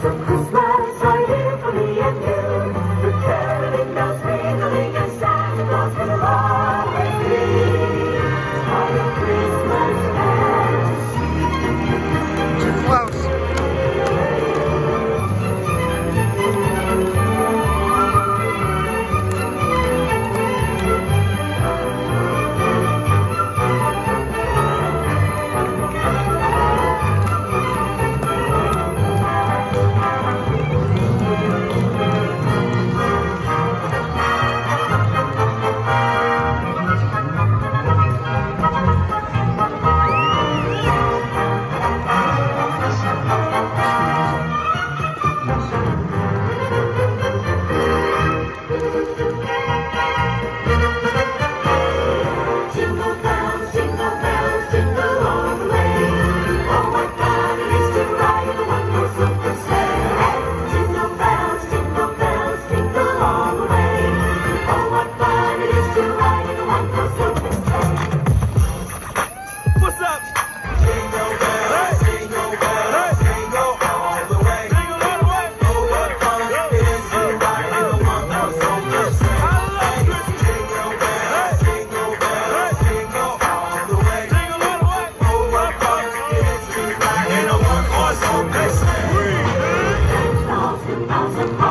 from Thousand, thousand, thousand, thousand, thousand, thousand, thousand,